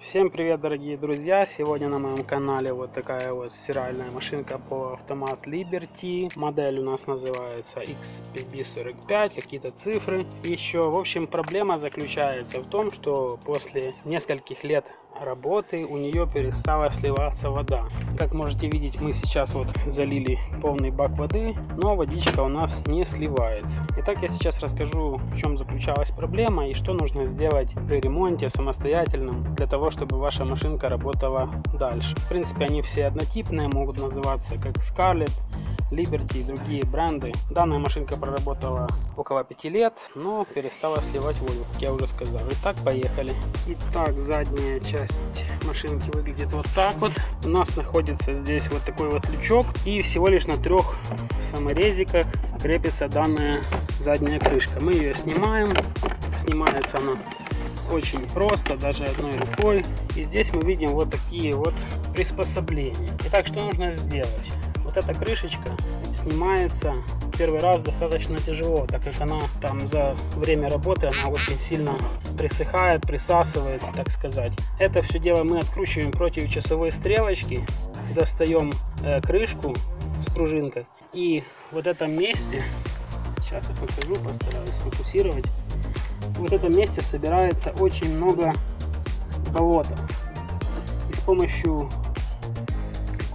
Всем привет, дорогие друзья! Сегодня на моем канале вот такая вот стиральная машинка по автомат Liberty. Модель у нас называется XPB45, какие-то цифры. Еще, в общем, проблема заключается в том, что после нескольких лет работы у нее перестала сливаться вода. Как можете видеть, мы сейчас вот залили полный бак воды, но водичка у нас не сливается. Итак, я сейчас расскажу, в чем заключалась проблема и что нужно сделать при ремонте самостоятельном для того, чтобы ваша машинка работала дальше. В принципе, они все однотипные, могут называться как Scarlett, Liberty и другие бренды. Данная машинка проработала около 5 лет, но перестала сливать воду, как я уже сказал. Итак, поехали. Итак, задняя часть машинки выглядит вот так вот. У нас находится здесь вот такой вот лючок. И всего лишь на трех саморезиках крепится данная задняя крышка. Мы ее снимаем. Снимается она очень просто, даже одной рукой. И здесь мы видим вот такие вот приспособления. Итак, что нужно сделать? Вот эта крышечка снимается первый раз достаточно тяжело, так как она там за время работы она очень сильно присыхает, присасывается, так сказать. Это все дело мы откручиваем против часовой стрелочки, достаем э, крышку с пружинкой и вот этом месте, сейчас я покажу, постараюсь фокусировать, вот этом месте собирается очень много болота. И с помощью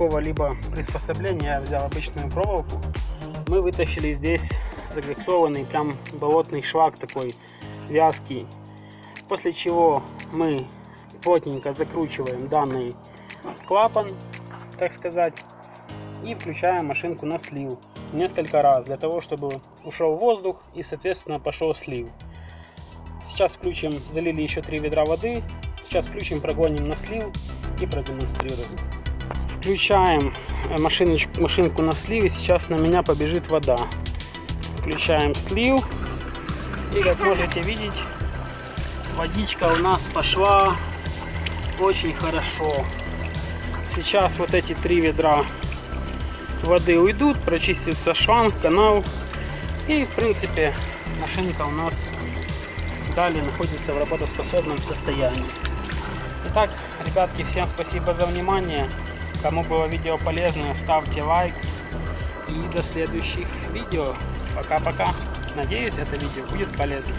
какого-либо приспособления, я взял обычную проволоку, мы вытащили здесь загрексованный прям болотный швак такой вязкий. После чего мы плотненько закручиваем данный клапан, так сказать, и включаем машинку на слив несколько раз, для того, чтобы ушел воздух и, соответственно, пошел слив. Сейчас включим, залили еще три ведра воды, сейчас включим, прогоним на слив и продемонстрируем. Включаем машиночку, машинку на сливе. Сейчас на меня побежит вода. Включаем слив. И как можете видеть, водичка у нас пошла очень хорошо. Сейчас вот эти три ведра воды уйдут, прочистится шланг, канал. И в принципе машинка у нас далее находится в работоспособном состоянии. Итак, ребятки, всем спасибо за внимание. Кому было видео полезно, ставьте лайк. И до следующих видео. Пока-пока. Надеюсь, это видео будет полезно.